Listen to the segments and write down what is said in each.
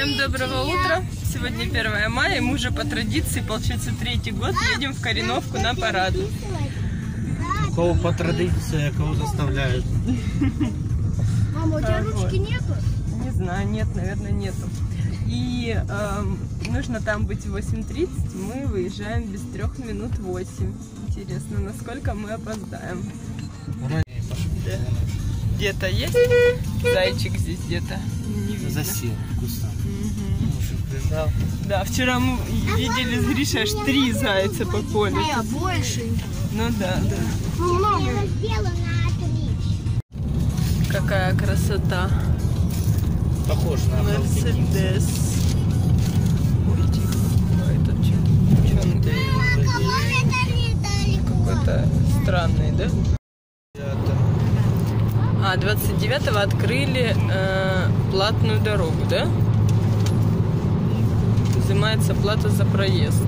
Всем доброго утра! Сегодня 1 мая, и мы уже по традиции, получается, третий год едем в Кореновку на парад. Кого по традиции, а кого заставляют. Мама, у тебя А, вот. ручки нету? Не знаю, нет, наверное, нету. И эм, нужно там быть в 8.30, мы выезжаем без трех минут 8. Интересно, насколько мы опоздаем. Где-то есть? Зайчик здесь где-то. Не видно. Засел в кустах. Прижал. Да, вчера мы видели с Гришей аж три зайца по полю. Не, больше. Ну да, да. Ну, много. Какая красота. Похож на. Мерседес. Ой, тихо. Что? Что он какой-то странный, да? А, 29-го открыли э, платную дорогу, да? Взимается плата за проезд.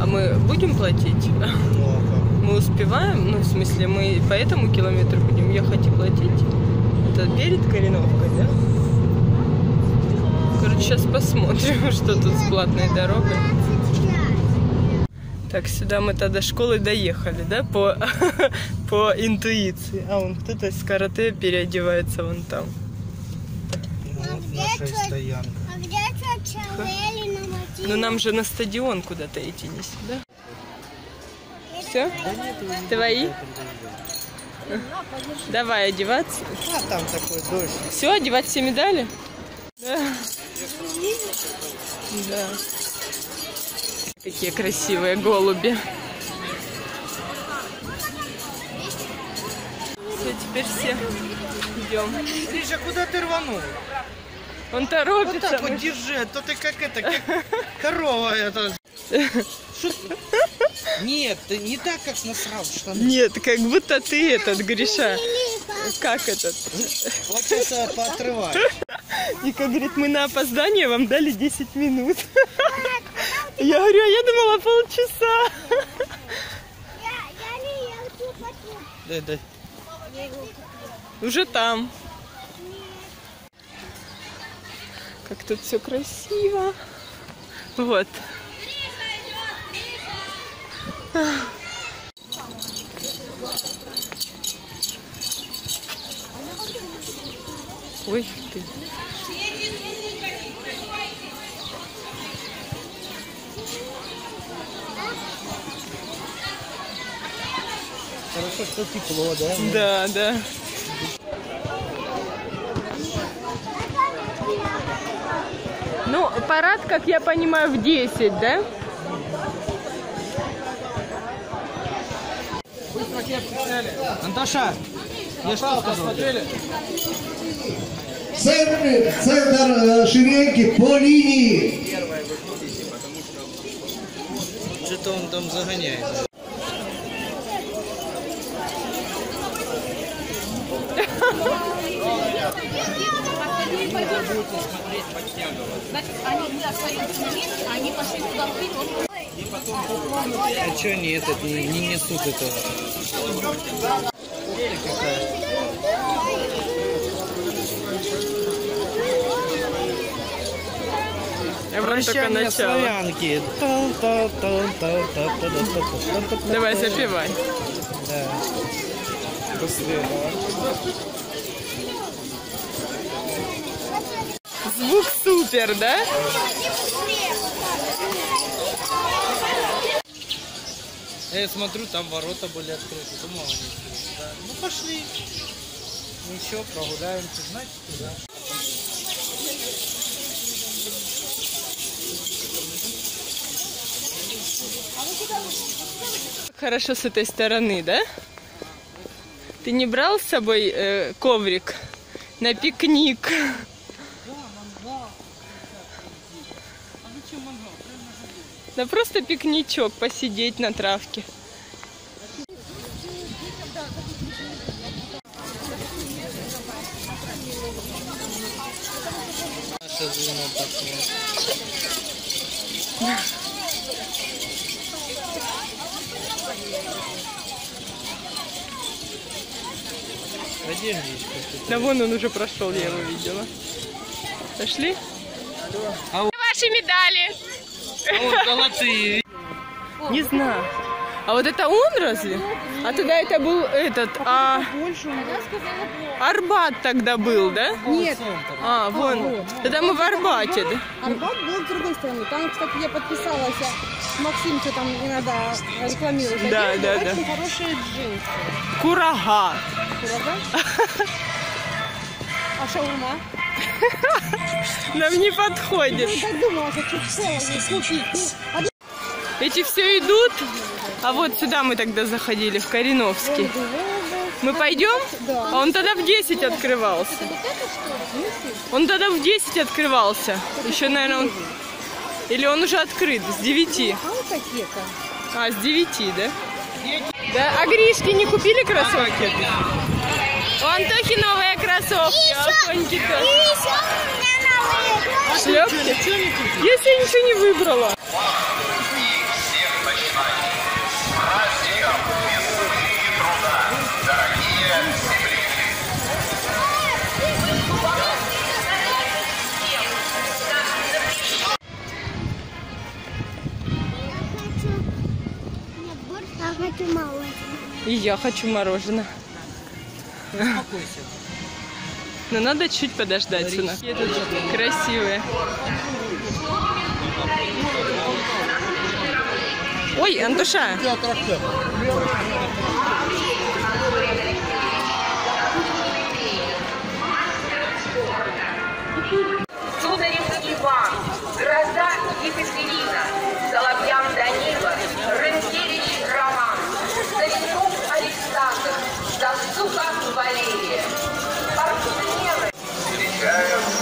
А мы будем платить? много. Мы успеваем? Ну, в смысле, мы по этому километру будем ехать и платить? Это перед Кореновкой, да? Короче, сейчас посмотрим, что тут с платной дорогой. Так, сюда мы тогда школы доехали, да, по, по интуиции. А вон кто-то из карате переодевается вон там. Вот наша стоянка. А где Лели на Но нам же на стадион куда-то идти, не сюда. Все? Твои? Давай одеваться. А там такой дождь. Все, одевать все медали? Да. Да. Какие красивые голуби. Все, теперь все идем. Гриша, куда ты рванул? Он Вот торопится. так мы вот держи, а то ты как это, как корова это. Нет, ты не так, как насрал штаны. Нет, как будто ты этот, Гриша. Как этот? Полчаса поотрывай. Вика говорит, мы на опоздание вам дали 10 минут. Я говорю, а я думала полчаса. Дай, дай. Уже там. Как тут все красиво. Вот. Ой, ты. Хорошо, что тепло, да? Да, да. Ну, парад, как я понимаю, в 10, да? Антоша, я что сказал? Центр, центр э, ширинки по линии. Что-то он там загоняет. Значит, они, мы остаемся на месте, а они пошли туда впить, он... И потом... А что они этот, не, не несут это? Ель какая. Прощание славянки. Давай запивай. Да. После. Звук супер, да? Я смотрю, там ворота были открыты. Думал, они открыты. Да. Ну пошли. Ничего, прогуляемся. Значит, туда. Хорошо с этой стороны, да? Ты не брал с собой э, коврик на пикник? Да просто пикничок, посидеть на травке. Да вон он уже прошел, я его видела. Пошли? Ваши медали. Золотые. Не знаю. А вот это он разве? А тогда это был этот, а... Арбат тогда был, да? Нет, А, вон. Тогда мы в Арбате, да? Арбат был с другой стороны. Там, кстати, я подписалась. а Максим что там иногда рекламирует. Да, одежду. да, Очень да. хорошие джинсы. Курага. Курага. А шаурма? Нам не подходит. Ну, Эти все идут. А вот сюда мы тогда заходили, в Кореновский. Мы пойдем? А он тогда в 10 открывался. Он тогда в 10 открывался. Еще, наверное, он... Или он уже открыт, с 9. А. А, с 9, да? Да, а Гришки не купили кроссовки? У Антохи новые кроссовки, а у новые шлепки. Если я ничего не выбрала. И я хочу мороженое. Успокойся. Но надо чуть подождать, тут красивые. Ой, Антоша, Сударев Иван, гроза Екатерина,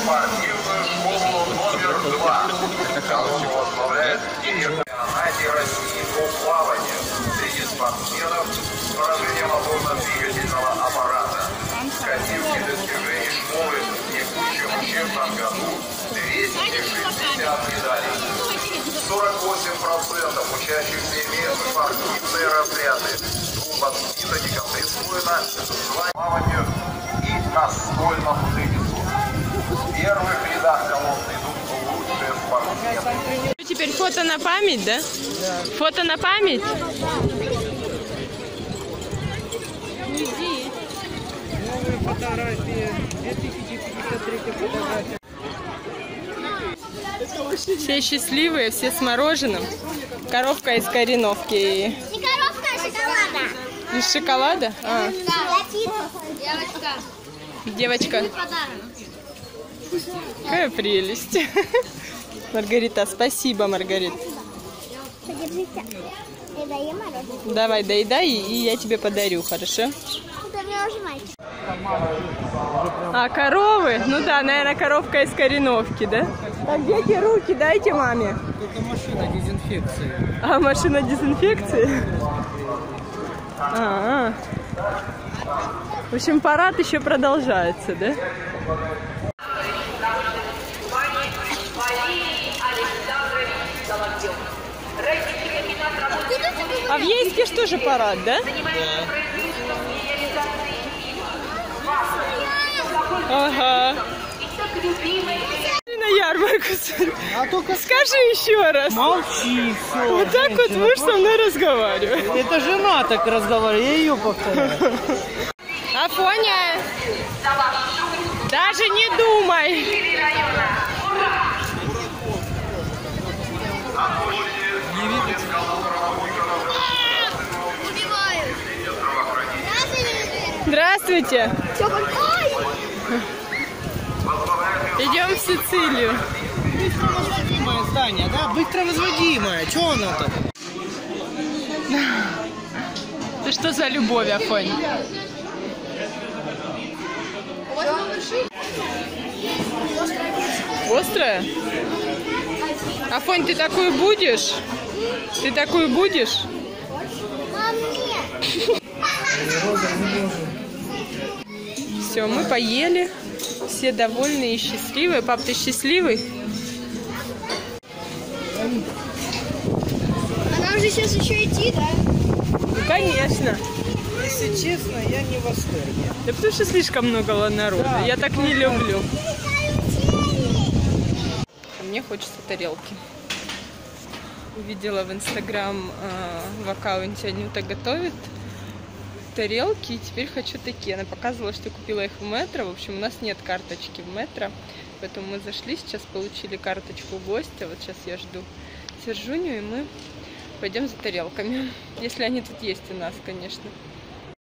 спортивную школу номер два. Кого возглавляет директор чемпионате России по плаванию. Среди спортсменов с поражением опорно-двигательного аппарата. Кативки достижений школы в текущем учебном году 260 медалей. 48% учащихся имеют спортивные разряды. У воспитанников присвоено звание и настольному теннису. Первых рядах колонны идут лучшие спортсмены. теперь фото на память, да? Фото на память? Новые фотографии. 2053 фотография. Все счастливые, все с мороженым. Коровка из Кореновки. Не коровка, а шоколада. Из шоколада? А, Девочка. девочка. Какая прелесть. Маргарита, спасибо, Маргарита. Давай, доедай, и я тебе подарю, хорошо? Это. А, коровы? Ну да, наверное, коровка из Кореновки, да? Так, дети, руки дайте маме. Только машина дезинфекции. А, машина дезинфекции? А, В общем, парад еще продолжается, да? А в Ейске что же парад, да? Ага. На ярмарку. А только Скажи еще раз. молчи, все. Вот так вот муж со мной разговаривает. Это жена так разговаривает, я ее повторяю. Афоня, даже не думай. Убивают. Здравствуйте. Идем в Сицилию. Возводимое здание, да? Быстро возводимое. Че оно то? Ты что за любовь, Афонь? Острая? Афонь, ты такую будешь? Ты такую будешь? Мам, нет. Все, мы поели. Все довольны и счастливые. Пап, ты счастливый? А нам же сейчас еще идти, да? Ну, конечно. Если честно, я не в восторге. Да потому что слишком много народа. Я так не люблю. мне хочется тарелки. Увидела в Инстаграм э, в аккаунте Анюта готовит тарелки, и теперь хочу такие. Она показывала, что купила их в метро. В общем, у нас нет карточки в метро, поэтому мы зашли, сейчас получили карточку гостя. Вот сейчас я жду Сержуню, и мы пойдем за тарелками. Если они тут есть у нас, конечно.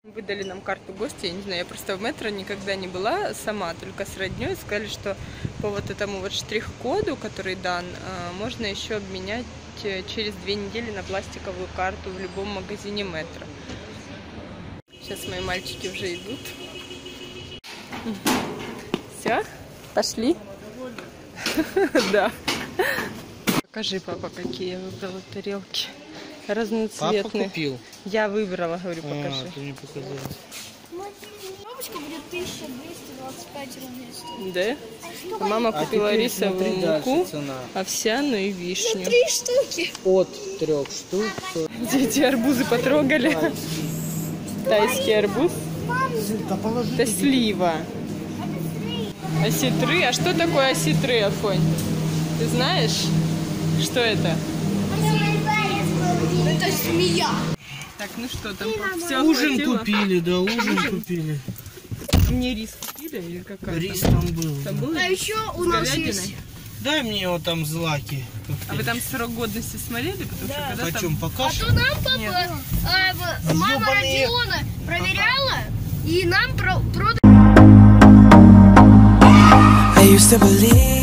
Выдали нам карту гостя, я не знаю, я просто в метро никогда не была сама, только с родней. Сказали, что по вот этому вот штрих-коду, который дан, э, можно еще обменять э, через две недели на пластиковую карту в любом магазине метро. Сейчас мои мальчики уже идут. Все, пошли? Да. Покажи, папа, какие я выбрала тарелки. Папа Разноцветные. купил. Я выбрала, говорю, А, покажи. ты мне показала. Коробочка будет 1225 рублей стоить. Да? А мама А купила теперь рисовую муку, овсяную и вишню. Три штуки. От трех штук. Дети арбузы потрогали. Тайский арбуз. Это слива. Осетры. А что такое осетры, Афонь? Ты знаешь, что это? Это змея. Так, ну что там? Все Ужин купили, да, ужин купили. Мне рис купили или какая Рис там? был. Там был А еще у нас есть... Дай мне его там злаки. А вы там срок годности смотрели? Потому что когда Почем? там... Пока А что? то нам папа, а, мама Ёбаные. Родиона проверяла, и нам про- продали I used to believe